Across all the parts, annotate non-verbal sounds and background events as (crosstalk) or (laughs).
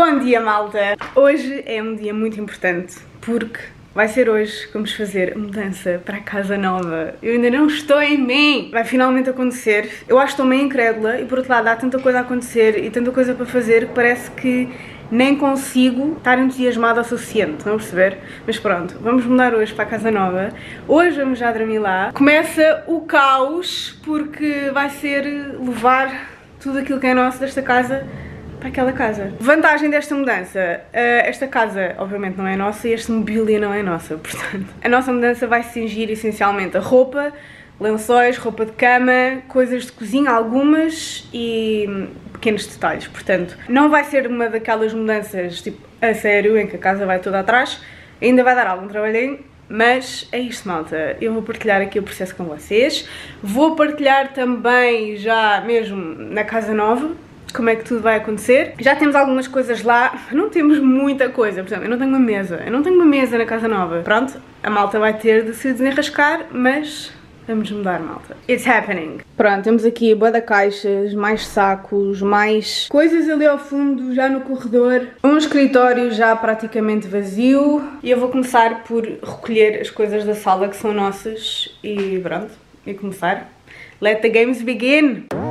Bom dia, malta! Hoje é um dia muito importante porque vai ser hoje que vamos fazer a mudança para a casa nova. Eu ainda não estou em mim! Vai finalmente acontecer. Eu acho que estou meio incrédula e por outro lado há tanta coisa a acontecer e tanta coisa para fazer que parece que nem consigo estar entusiasmada o suficiente, a perceber? Mas pronto, vamos mudar hoje para a casa nova. Hoje vamos já dormir lá. Começa o caos porque vai ser levar tudo aquilo que é nosso desta casa para aquela casa. Vantagem desta mudança, uh, esta casa obviamente não é nossa e esta mobília não é nossa, (laughs) portanto a nossa mudança vai se cingir essencialmente a roupa, lençóis, roupa de cama, coisas de cozinha, algumas e pequenos detalhes, portanto não vai ser uma daquelas mudanças tipo a sério em que a casa vai toda atrás, ainda vai dar algum trabalhinho, mas é isto, malta. Eu vou partilhar aqui o processo com vocês. Vou partilhar também já mesmo na casa nova, como é que tudo vai acontecer. Já temos algumas coisas lá, (laughs) não temos muita coisa, por exemplo, eu não tenho uma mesa, eu não tenho uma mesa na casa nova. Pronto, a malta vai ter de se desenrascar, mas vamos mudar, malta. It's happening. Pronto, temos aqui boa da caixas, mais sacos, mais coisas ali ao fundo, já no corredor. Um escritório já praticamente vazio. E eu vou começar por recolher as coisas da sala que são nossas e pronto, e começar. Let the games begin!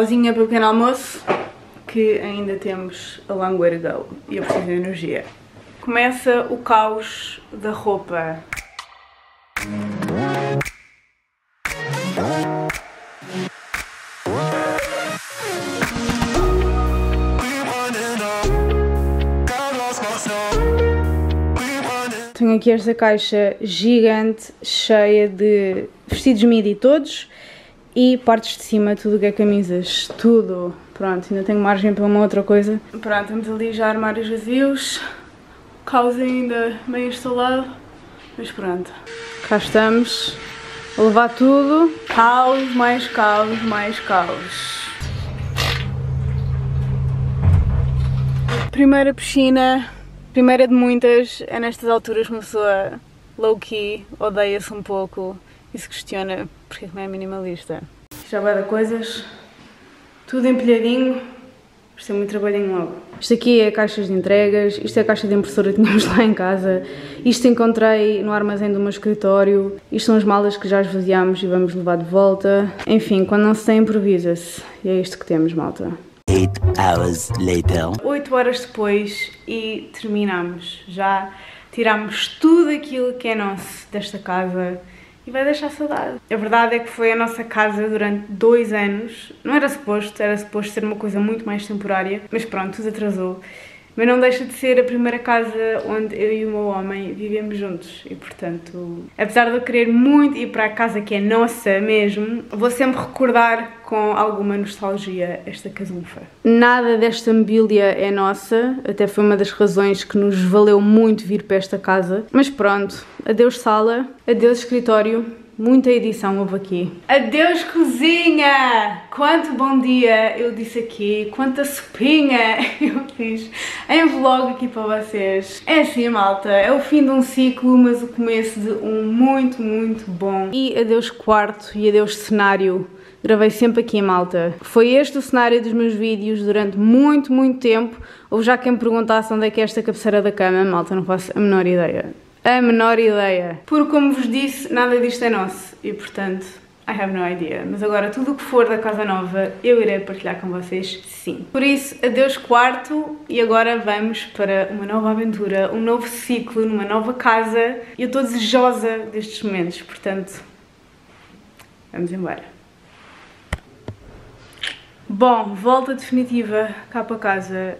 Pausinha para o pequeno almoço, que ainda temos a long way to go e eu preciso de energia. Começa o caos da roupa. Tenho aqui esta caixa gigante, cheia de vestidos midi todos e partes de cima, tudo que é camisas, tudo. Pronto, ainda tenho margem para uma outra coisa. Pronto, temos ali já armários vazios, o caos ainda meio instalado, mas pronto. Cá estamos, a levar tudo. Caos, mais caos, mais caos. Primeira piscina, primeira de muitas, é nestas alturas uma pessoa low-key, odeia-se um pouco e se questiona porque não é minimalista. Já vai dar coisas, tudo empilhadinho, isto é muito trabalhinho logo. Isto aqui é caixas de entregas, isto é a caixa de impressora que tínhamos lá em casa, isto encontrei no armazém do meu escritório, isto são as malas que já esvaziámos e vamos levar de volta. Enfim, quando não se tem, improvisa-se. E é isto que temos, malta. 8 hours later. 8 horas depois e terminamos. Já tiramos tudo aquilo que é nosso desta casa e vai deixar saudade. A verdade é que foi a nossa casa durante dois anos. Não era suposto, era suposto ser uma coisa muito mais temporária, mas pronto, tudo atrasou. Mas não deixa de ser a primeira casa onde eu e o meu homem vivemos juntos. E, portanto, apesar de eu querer muito ir para a casa que é nossa mesmo, vou sempre recordar com alguma nostalgia esta casunfa. Nada desta mobília é nossa, até foi uma das razões que nos valeu muito vir para esta casa. Mas pronto, adeus sala, adeus escritório, Muita edição houve aqui. Adeus cozinha! Quanto bom dia eu disse aqui, quanta sopinha (laughs) eu fiz em vlog aqui para vocês. É assim malta, é o fim de um ciclo, mas o começo de um muito, muito bom. E adeus quarto e adeus cenário. Gravei sempre aqui em Malta. Foi este o cenário dos meus vídeos durante muito, muito tempo. Houve já quem me perguntasse onde é que é esta cabeceira da cama. Malta, não faço a menor ideia a menor ideia. Porque, como vos disse, nada disto é nosso e, portanto, I have no idea. Mas agora, tudo o que for da casa nova, eu irei partilhar com vocês, sim. Por isso, adeus quarto e agora vamos para uma nova aventura, um novo ciclo, numa nova casa. Eu estou desejosa destes momentos, portanto, vamos embora. Bom, volta definitiva cá para casa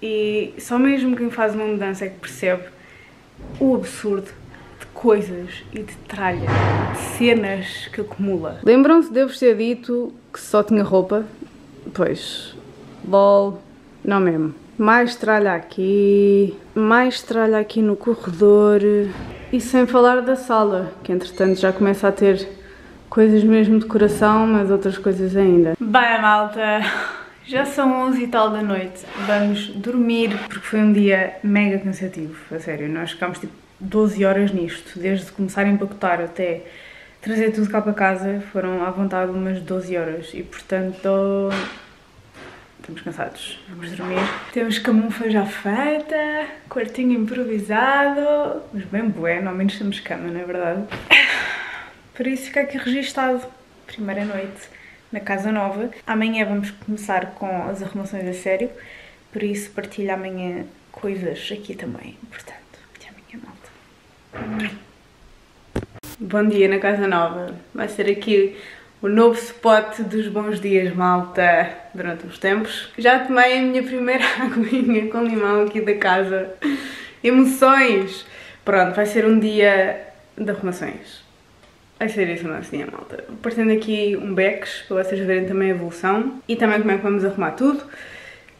e só mesmo quem faz uma mudança é que percebe o absurdo de coisas e de tralha, de cenas que acumula. Lembram-se de eu vos ter dito que só tinha roupa? Pois, lol, não mesmo. Mais tralha aqui, mais tralha aqui no corredor e sem falar da sala, que entretanto já começa a ter coisas mesmo de coração, mas outras coisas ainda. Bem, malta, já são 11 e tal da noite, vamos dormir porque foi um dia mega cansativo, a sério. Nós ficámos tipo 12 horas nisto, desde começar a empacotar até trazer tudo cá para casa. Foram à vontade umas 12 horas e, portanto, estamos cansados. Vamos dormir. Temos camufa já feita, quartinho improvisado, mas bem bueno, ao menos temos cama, não é verdade? Por isso fica aqui registado. Primeira noite na casa nova. Amanhã vamos começar com as arrumações a sério, por isso partilho amanhã coisas aqui também. Portanto, até amanhã, malta. Bom dia na casa nova. Vai ser aqui o novo spot dos bons dias, malta, durante os tempos. Já tomei a minha primeira (laughs) aguinha com limão aqui da casa. Emoções! Pronto, vai ser um dia de arrumações. Vai ser isso o nosso dia, malta. Partindo aqui um becks, para vocês verem também a evolução e também como é que vamos arrumar tudo.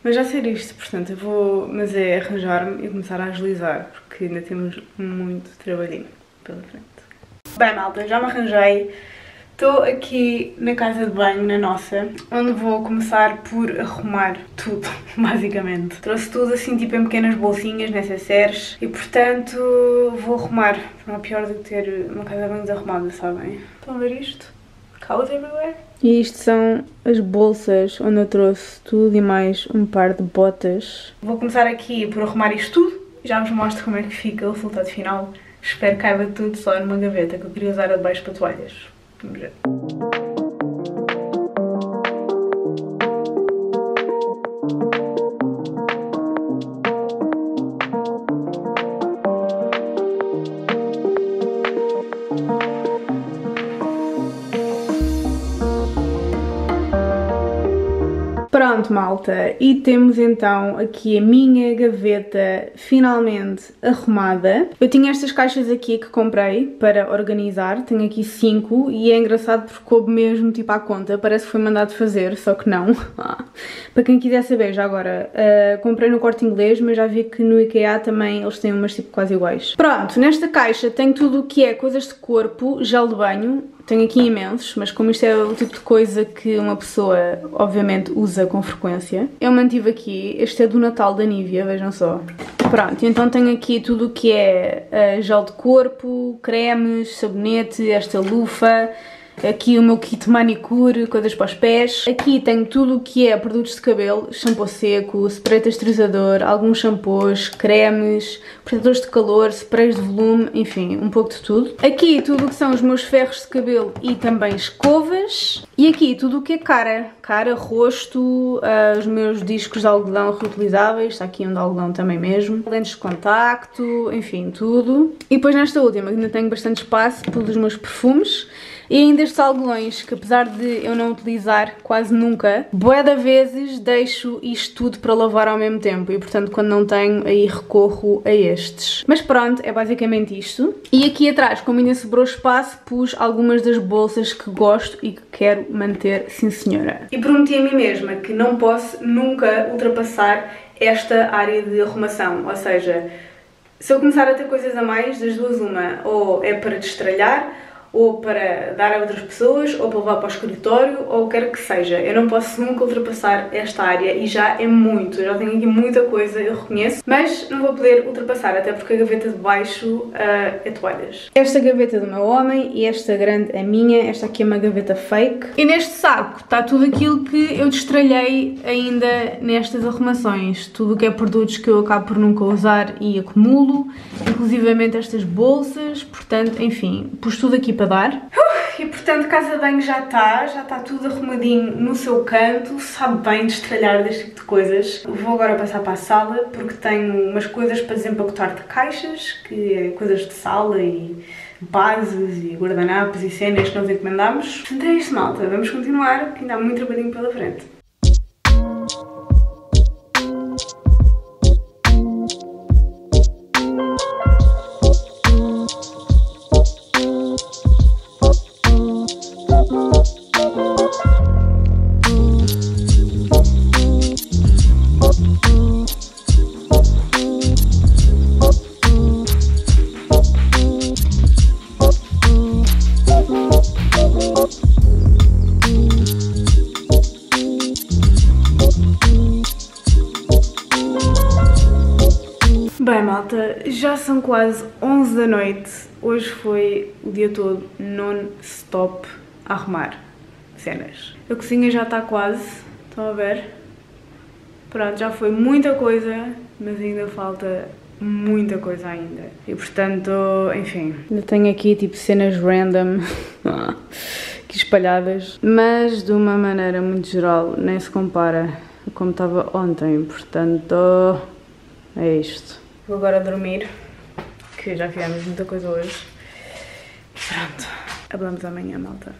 Mas já ser isto, portanto, eu vou, mas é arranjar-me e começar a agilizar, porque ainda temos muito trabalhinho pela frente. Bem, malta, já me arranjei. Estou aqui na casa de banho, na nossa, onde vou começar por arrumar tudo, (laughs) basicamente. Trouxe tudo assim, tipo em pequenas bolsinhas, necessárias, e portanto vou arrumar. Não é pior do que ter uma casa bem desarrumada, sabem? Estão a ver isto? Cows everywhere. E isto são as bolsas onde eu trouxe tudo e mais um par de botas. Vou começar aqui por arrumar isto tudo e já vos mostro como é que fica o resultado final. Espero que caiba tudo só numa gaveta que eu queria usar a de baixo para toalhas. Vamos Pronto, malta, e temos então aqui a minha gaveta finalmente arrumada. Eu tinha estas caixas aqui que comprei para organizar, tenho aqui cinco e é engraçado porque coube mesmo tipo à conta, parece que foi mandado fazer, só que não. (laughs) para quem quiser saber, já agora, uh, comprei no Corte Inglês, mas já vi que no IKEA também eles têm umas tipo quase iguais. Pronto, nesta caixa tem tudo o que é coisas de corpo, gel de banho, tenho aqui imensos, mas como isto é o tipo de coisa que uma pessoa obviamente usa com frequência, eu mantive aqui, este é do Natal da Nivea, vejam só. Pronto, então tenho aqui tudo o que é uh, gel de corpo, cremes, sabonete, esta lufa, Aqui o meu kit manicure, coisas para os pés. Aqui tenho tudo o que é produtos de cabelo, shampoo seco, spray texturizador, alguns shampoos, cremes, protetores de calor, sprays de volume, enfim, um pouco de tudo. Aqui tudo o que são os meus ferros de cabelo e também escovas. E aqui tudo o que é cara, cara, rosto, uh, os meus discos de algodão reutilizáveis, está aqui um de algodão também mesmo, lentes de contacto, enfim, tudo. E depois nesta última, ainda tenho bastante espaço pelos meus perfumes. E ainda estes algodões, que apesar de eu não utilizar quase nunca, bué de vezes deixo isto tudo para lavar ao mesmo tempo e portanto quando não tenho aí recorro a estes. Mas pronto, é basicamente isto. E aqui atrás, como ainda sobrou espaço, pus algumas das bolsas que gosto e que quero manter, sim senhora. E prometi a mim mesma que não posso nunca ultrapassar esta área de arrumação, ou seja, se eu começar a ter coisas a mais, das duas uma, ou é para destralhar, ou para dar a outras pessoas, ou para levar para o escritório, ou quer que seja. Eu não posso nunca ultrapassar esta área e já é muito. Já tenho aqui muita coisa, eu reconheço, mas não vou poder ultrapassar, até porque a gaveta de baixo uh, é toalhas. Esta gaveta do meu homem e esta grande a minha, esta aqui é uma gaveta fake. E neste saco está tudo aquilo que eu destralhei ainda nestas arrumações. Tudo o que é produtos que eu acabo por nunca usar e acumulo, inclusivamente estas bolsas, portanto, enfim, pus tudo aqui para para dar. E portanto, casa de banho já está, já está tudo arrumadinho no seu canto, sabe bem destralhar deste tipo de coisas. Vou agora passar para a sala porque tenho umas coisas para desempacotar de caixas, que é coisas de sala e bases e guardanapos e cenas que nós encomendámos. Portanto é isto malta, vamos continuar, que ainda há muito trabalhinho pela frente. Já são quase 11 da noite. Hoje foi o dia todo non-stop a arrumar cenas. A cozinha já está quase, estão a ver? Pronto, já foi muita coisa, mas ainda falta muita coisa ainda. E portanto, enfim, ainda tenho aqui tipo cenas random (laughs) aqui espalhadas, mas de uma maneira muito geral, nem se compara a como estava ontem, portanto, é isto. Vou agora dormir, que já fizemos muita coisa hoje. Pronto, hablamos amanhã, malta.